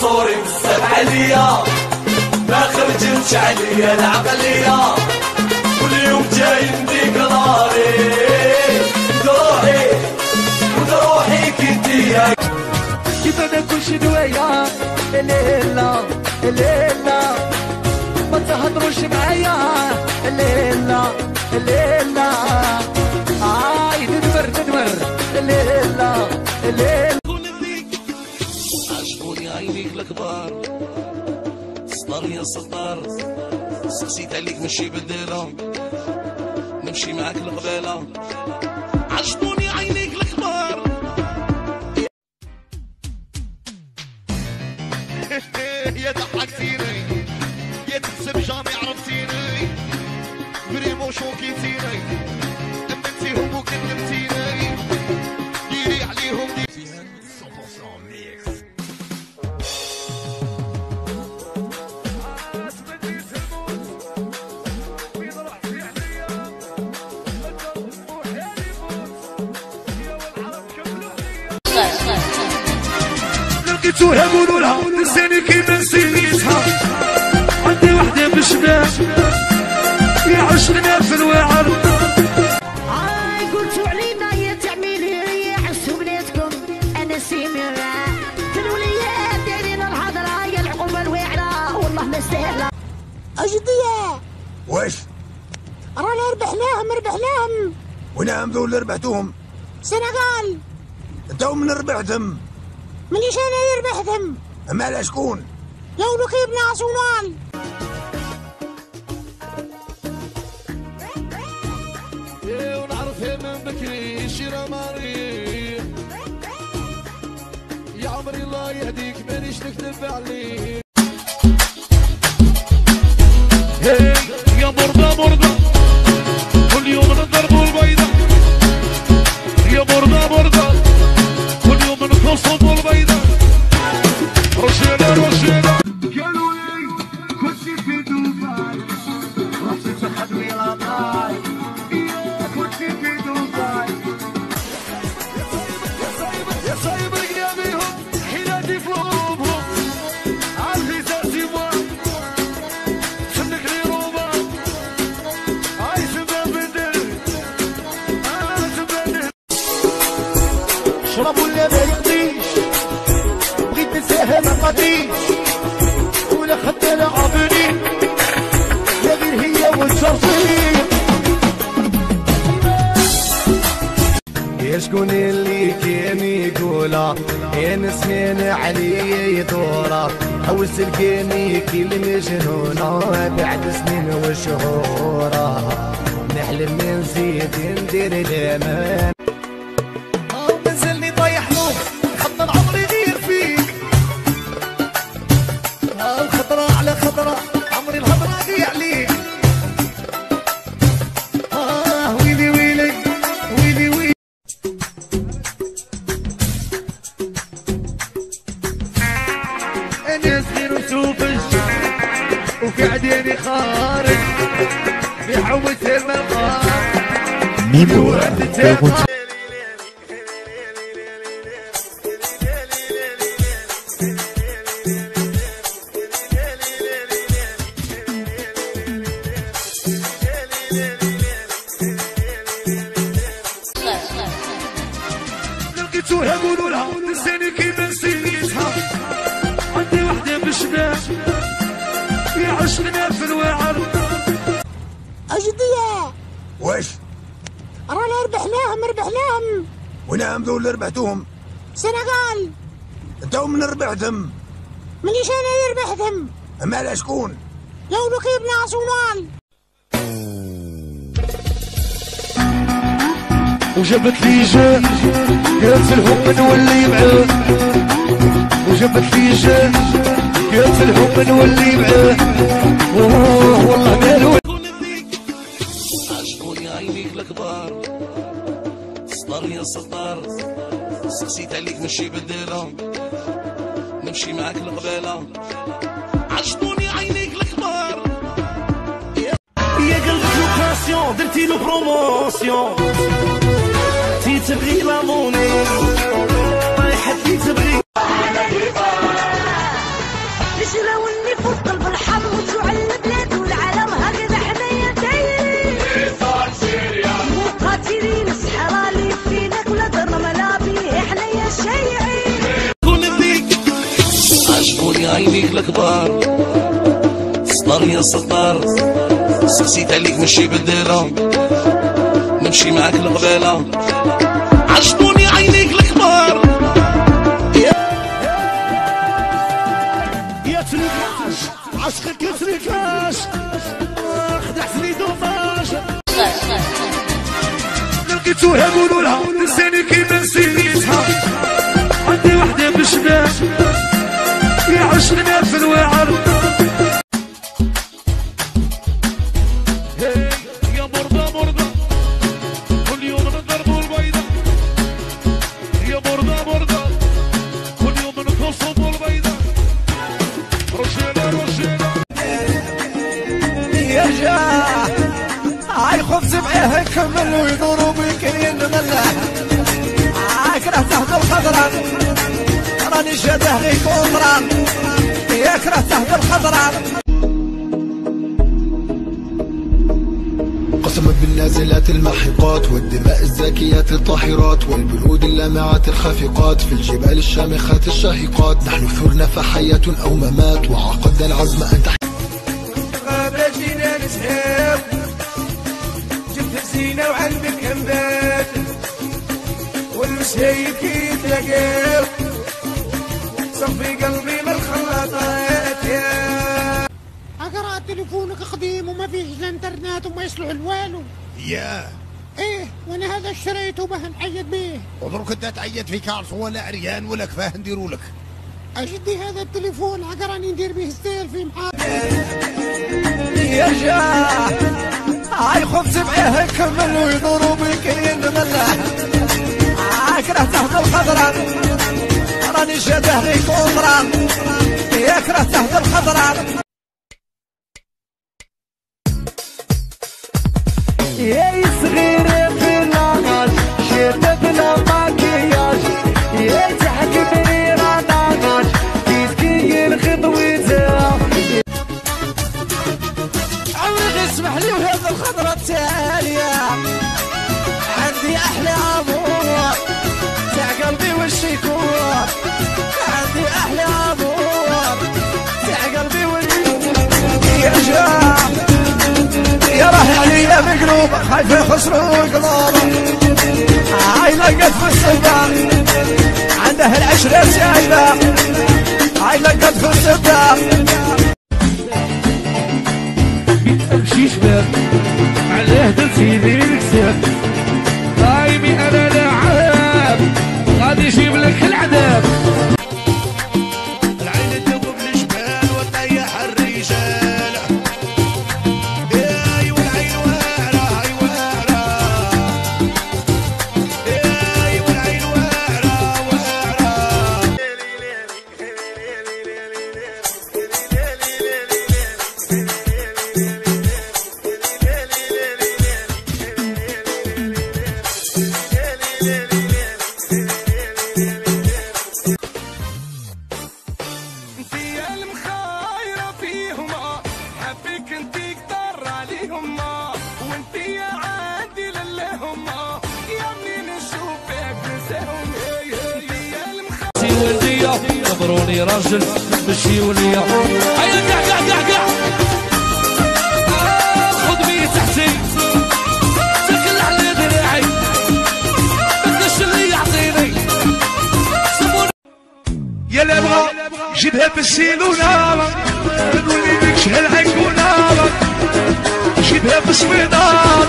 صوري بزاف عليا ما خرجتش عليا العقلية كل يوم جاي نديك ناري دروحي ودروحي كنتي. كيف أنا كل شي دوايا ليلة ليلة سطر يا سطر. سقسيت عليك ماشي بالديرة نمشي معاك القبالة عجبوني لقيتوها قولوا لها نساني كيما نسيتها عندي وحدة بالشباب يا عشقنا في الوعر هاي قلتوا علينا يا تعميلي يا بناتكم أنا سميرة في الوليات دايرين الحضرة يا العقوبة الواعرة والله ما سهلة أجدية واش رانا ربحناهم ربحناهم. ونعم ذو اللي ربحتوهم. سنغال انتو من ربحتهم. مانيش أنا اللي ربحتهم أما على شكون؟ لو لقيب ناسيونال ونعرفها من بكري شيرة ماري يا عمري الله يهديك مانيش نكذب عليك. هي يا مرضى مرضى. يا شكون اللي كان يقولا يا نسمين علي يدورا حوس الكيني كي المجنونة بعد سنين وشهورا نحلم نزيد ندير الامان وقاعدين خارج حوس الملقى ميمو لقيتوها قولوا أجدية. واش رانا ربحناهم ربحناهم. ونعم ذو اللي ربحتوهم؟ سنغال. انتو من ربحتهم. مانيش أنا اللي ربحتهم. أما على شكون؟ لو لقيب ناسيونال وجابت لي جان قالت لهم نولي معاه وجابت لي جان قالت لهم نولي معاه والله يا سطر. سقسيت عليك ماشي بالديرة. نمشي معاك القبالة عجبوني عينيك الكبار يا قلبك لوكاسيون درتي له بروموسيون تي تبغي لاموني. يا ستار سقسيت عليك ماشي بالديرة. نمشي معاك القبالة عجبوني عينيك الكبار. يا تريكاش عشقك يا تريكاش خدعتني dommage لقيتوها قولوا نساني كيما نسيتها خبز معاه كمل ويدوروا بك ينمله كره تحت الخضرة راني شاده غي كونتران يا كره تحت الخضرة قسما بالنازلات الماحقات والدماء الزاكيات الطاهرات والبنود اللامعات الخافقات في الجبال الشامخات الشاهقات. نحن ثرنا فحياة أو ممات وعقدنا العزم أن تحيا. الزينة وعلمك انبات والمسهيب كي تلاقيت صفي قلبي من الخلاطات يا. أقرأ تليفونك قديم وما فيهش لا انترنت وما يصلح لوالو يا. إيه وأنا هذا اشتريته باه نعيد بيه ودرك انت تعيط في كارس ولا عريان ولا كفاه نديروا لك. أجدي هذا التليفون عقراني ندير به ستيل في محاضر يا جاه هاي خبز معاه كمل ويدوروا بك ينمله كره تحت الخضرة راني شاده غي كونتران يا كره تحت الخضرة اسمح لي وهذا الخضرة التالية. عندي أحلى أمور تاع قلبي يكون؟ عندي أحلى أمور تاع قلبي وش يا راح عليا مقلوب خايف يخسروا قلوب هاي لقت في السباق عنده العشرة سايبة. هاي لقت في السباق امشي شباب عليه درتي لي الكتاب قايمي أنا لعاب غادي يجيب ولدية كبروني راجل ماشي ولية هيا قع قع قع آه، خذ بيه تحتي. تكل على دراعي بدش اللي يعطيني. يا اللي أبغى جيبها بالسيلونة نولي لك شهل عيكونة جيبها بالسويدار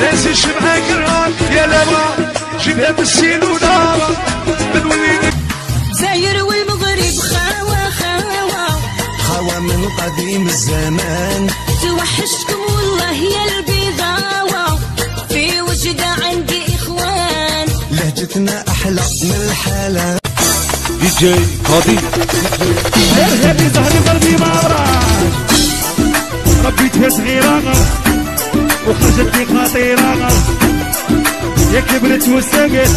لازم معاك الراك يا اللي أبغى جيبها بالسيلونة نولي لك زاير والمغرب خاوة خاوة. خوى من قديم الزمان. توحشكم والله يا البيضاوة في وجدة عندي إخوان. لهجتنا أحلى من الحالة. دي جي قاضي ارهبي زهري قلبي ما براش ربيتها صغيرة وخرجت لي خطيرة يا كبرت وسقت